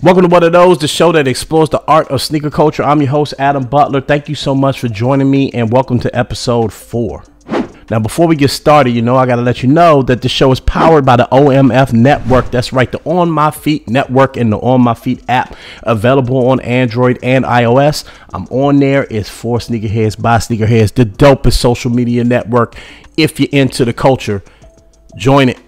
Welcome to What Are Those, the show that explores the art of sneaker culture. I'm your host, Adam Butler. Thank you so much for joining me, and welcome to episode four. Now, before we get started, you know, I got to let you know that the show is powered by the OMF network. That's right, the On My Feet network and the On My Feet app available on Android and iOS. I'm on there. It's for sneakerheads by sneakerheads, the dopest social media network. If you're into the culture, join it.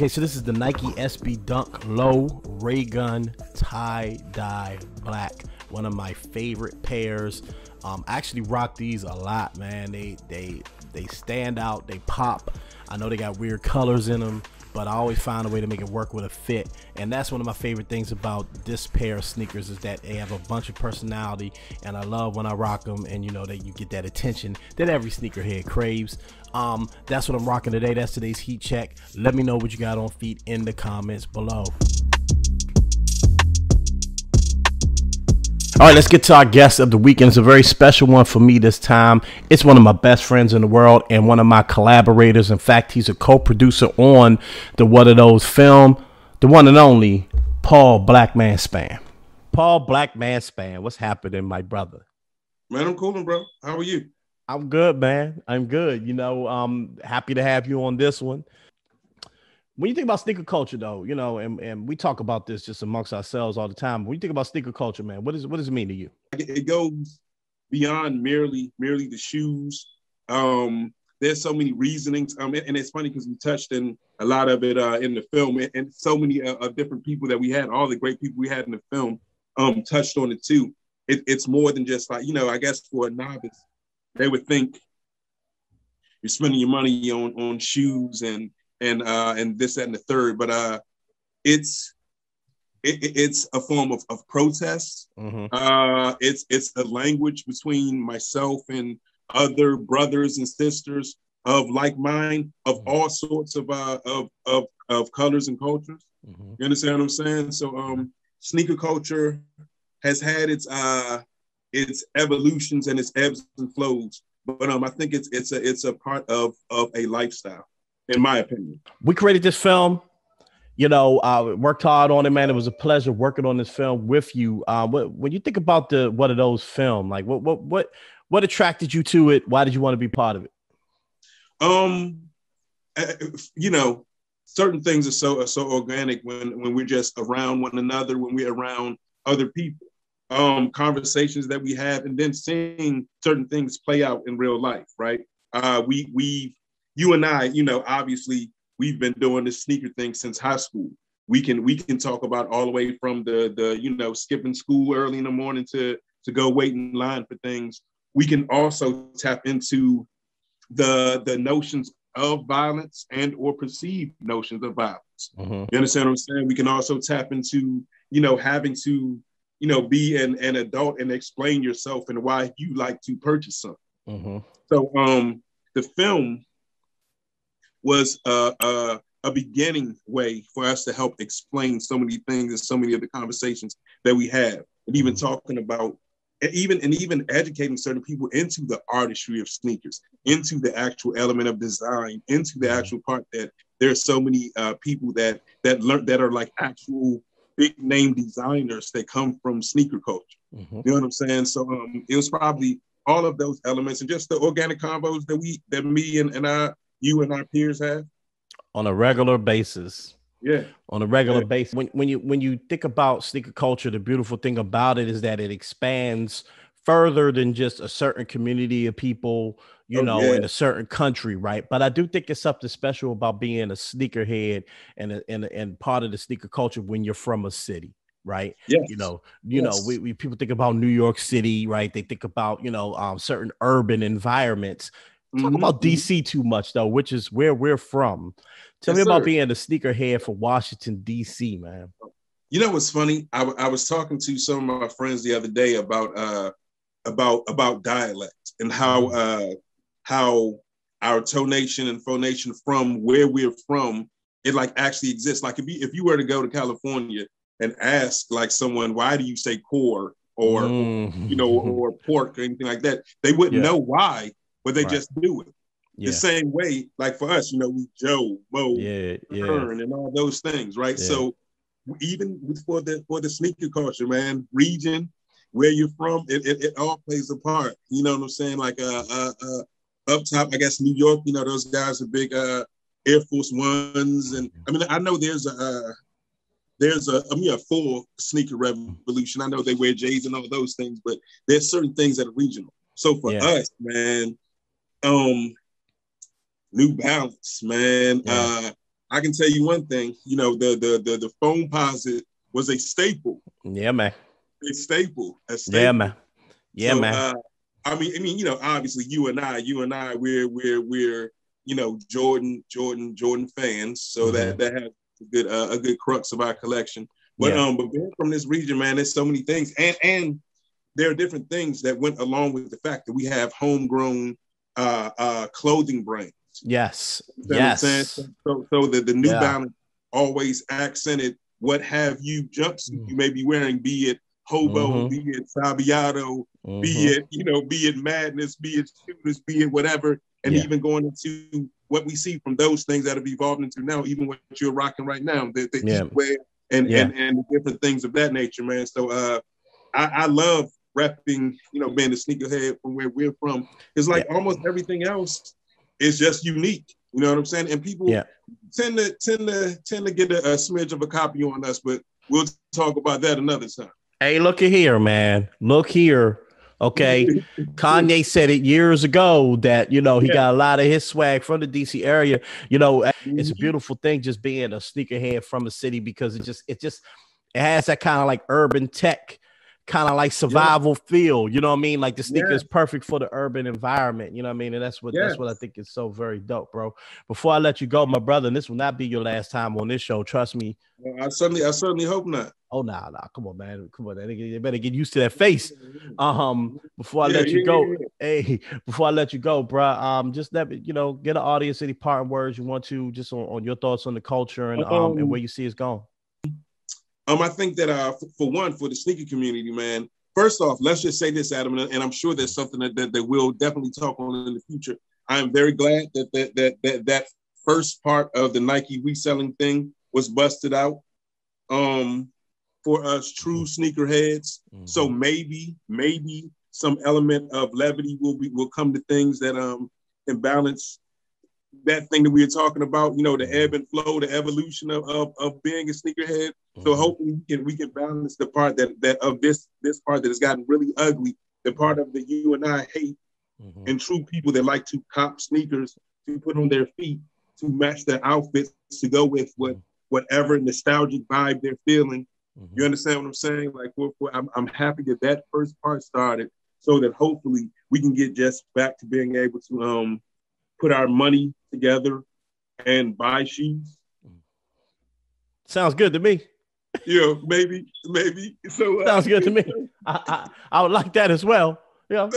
Okay, so this is the Nike SB Dunk Low Ray Gun Tie Dye Black. One of my favorite pairs. Um, I actually rock these a lot, man. They they they stand out, they pop. I know they got weird colors in them, but I always find a way to make it work with a fit. And that's one of my favorite things about this pair of sneakers is that they have a bunch of personality, and I love when I rock them. And you know that you get that attention that every sneakerhead craves. Um, that's what I'm rocking today. That's today's heat check. Let me know what you got on feet in the comments below. All right, let's get to our guest of the weekend. It's a very special one for me this time. It's one of my best friends in the world and one of my collaborators. In fact, he's a co-producer on the What Are Those film, the one and only Paul Blackman Span. Paul Blackman Span, what's happening, my brother? Man, I'm coolin', bro. How are you? I'm good, man. I'm good. You know, I'm happy to have you on this one. When you think about sneaker culture, though, you know, and, and we talk about this just amongst ourselves all the time. When you think about sneaker culture, man, what is what does it mean to you? It goes beyond merely merely the shoes. Um, there's so many reasonings, um, and, it's funny because we touched in a lot of it uh, in the film, and, and so many uh, different people that we had, all the great people we had in the film, um, touched on it too. It, it's more than just like you know, I guess for a novice, they would think you're spending your money on on shoes and and uh and this that, and the third but uh it's it, it's a form of, of protest mm-hmm. uh it's it's a language between myself and other brothers and sisters of like mind of mm-hmm. all sorts of uh of of, of colors and cultures mm-hmm. you understand what i'm saying so um sneaker culture has had its uh its evolutions and its ebbs and flows. But um, I think it's it's a it's a part of of a lifestyle, in my opinion. We created this film. You know, uh, worked hard on it, man. It was a pleasure working on this film with you. Uh, what, when you think about the What Are Those film, like what what what what attracted you to it? Why did you want to be part of it? Um, you know, certain things are so are so organic when when we're just around one another, when we're around other people um, conversations that we have, and then seeing certain things play out in real life, right? Uh, we we you and I, you know, obviously we've been doing this sneaker thing since high school. We can we can talk about all the way from the the you know skipping school early in the morning to to go wait in line for things. We can also tap into the the notions of violence and or perceived notions of violence. Mm-hmm. You understand what I'm saying? We can also tap into you know having to you know, be an, an adult and explain yourself and why you like to purchase something. Mm-hmm. So um, the film was a, a, a, beginning way for us to help explain so many things and so many of the conversations that we have, and even mm-hmm. talking about, and even and even educating certain people into the artistry of sneakers, into the actual element of design, into the mm-hmm. actual part that there are so many uh, people that that learn that are like actual big name designers that come from sneaker culture. Mm-hmm. You know what I'm saying? So um, it was probably all of those elements and just the organic combos that we that me and, and I you and our peers have on a regular basis. Yeah. On a regular yeah. basis. When when you when you think about sneaker culture, the beautiful thing about it is that it expands further than just a certain community of people, you oh, know, yeah. in a certain country, right? But I do think it's something special about being a sneakerhead and a, and and part of the sneaker culture when you're from a city, right? Yes. You know, you yes. know, we, we people think about New York City, right? They think about you know um, certain urban environments. Talk mm-hmm. about mm-hmm. DC too much though, which is where we're from. Tell yes, me about sir. being a sneakerhead for Washington DC, man. You know what's funny? I, I was talking to some of my friends the other day about uh, about about dialect and how mm-hmm. uh, how our tonation and phonation from where we're from it like actually exists. Like if you if you were to go to California and ask like someone why do you say core or mm. you know or pork or anything like that, they wouldn't yeah. know why, but they right. just do it. Yeah. The same way, like for us, you know, we Joe, Mo, yeah, yeah. and all those things, right? Yeah. So even for the for the sneaker culture, man, region, where you're from, it, it, it all plays a part. You know what I'm saying? Like uh, uh, uh, up top, I guess New York. You know, those guys are big uh, Air Force Ones, and I mean, I know there's a uh, there's a I mean a full sneaker revolution. I know they wear J's and all those things, but there's certain things that are regional. So for yeah. us, man, um, New Balance, man. Yeah. Uh, I can tell you one thing. You know, the the the the Foamposite was a staple. Yeah, man. A staple. A staple. Yeah, man. Yeah, so, man. Uh, I mean, I mean, you know, obviously, you and I, you and I, we're we're we're you know Jordan, Jordan, Jordan fans. So mm-hmm. that that has a good uh, a good crux of our collection. But yeah. um, but being from this region, man, there's so many things, and and there are different things that went along with the fact that we have homegrown uh, uh, clothing brands. Yes. You know yes. So, so the, the New yeah. Balance always accented what have you jumpsuit mm. you may be wearing, be it hobo, mm-hmm. be it Sabiato, mm-hmm. be it, you know, be it madness, be it shooters, be it whatever, and yeah. even going into what we see from those things that have evolved into now, even what you're rocking right now, the, the yeah. wear and, yeah. and and different things of that nature, man. So uh I, I love repping, you know, being a sneakerhead from where we're from. It's like yeah. almost everything else is just unique. You know what I'm saying? And people yeah. tend to tend to tend to get a, a smidge of a copy on us, but we'll talk about that another time. Hey, look at here, man. Look here. Okay. Kanye said it years ago that, you know, he yeah. got a lot of his swag from the DC area. You know, it's a mm-hmm. beautiful thing just being a sneakerhead from a city because it just, it just, it has that kind of like urban tech kind of like survival yeah. feel. You know what I mean? Like the sneaker yeah. is perfect for the urban environment. You know what I mean? And that's what that's what I think is so very dope, bro. Before I let you go, my brother, and this will not be your last time on this show. Trust me. Well, I certainly, I certainly hope not. Oh nah, nah, come on, man, come on, they better get used to that face. Um, before I yeah, let you go, hey, before I let you go, bro, um, just let me, you know, get an audience any parting words you want to, just on, on your thoughts on the culture and um, um and where you see it's going. Um, I think that uh, for, for, one, for the sneaker community, man. First off, let's just say this, Adam, and I'm sure there's something that, that, that we'll definitely talk on in the future. I am very glad that that that that, that first part of the Nike reselling thing was busted out. Um, for us true sneakerheads. Mm-hmm. So maybe, maybe some element of levity will be will come to things that um can balance that thing that we were talking about, you know, the ebb and flow, the evolution of, of, of being a sneakerhead. Mm-hmm. So hopefully we can we can balance the part that that of this this part that has gotten really ugly, the part of the you and I hate, mm-hmm. and true people that like to cop sneakers to put on their feet to match their outfits to go with what mm-hmm. whatever nostalgic vibe they're feeling. Mm-hmm. You understand what I'm saying? Like, for, for, I'm, I'm happy that that first part started, so that hopefully we can get just back to being able to um put our money together and buy shoes. Sounds good to me. Yeah, maybe, maybe. So uh, sounds good to me. I, I, I would like that as well. Yeah,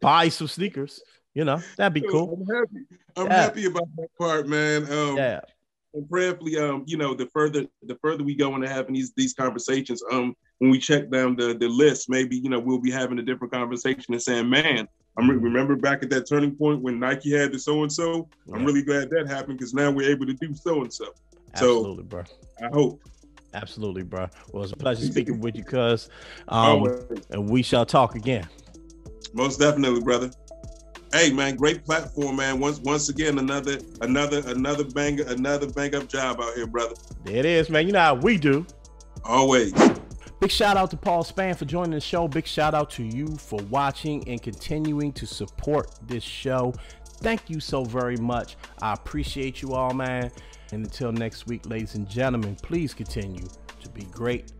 buy some sneakers. You know, that'd be cool. I'm happy. I'm yeah. happy about that part, man. Um, yeah. And prayerfully, um, you know, the further the further we go into having these these conversations, um, when we check down the the list, maybe you know we'll be having a different conversation and saying, man, I remember back at that turning point when Nike had the so and so. I'm really glad that happened because now we're able to do so and so. Absolutely, bro. I hope. Absolutely, bro. Well, it's a pleasure speaking with you, cuz. Um, and we shall talk again. Most definitely, brother. Hey, man, great platform, man. Once, once again, another, another, another banger, another bang up job out here, brother. There it is, man. You know how we do. Always. Big shout out to Paul Span for joining the show. Big shout out to you for watching and continuing to support this show. Thank you so very much. I appreciate you all, man. And until next week, ladies and gentlemen, please continue to be great.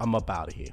I'm up out of here.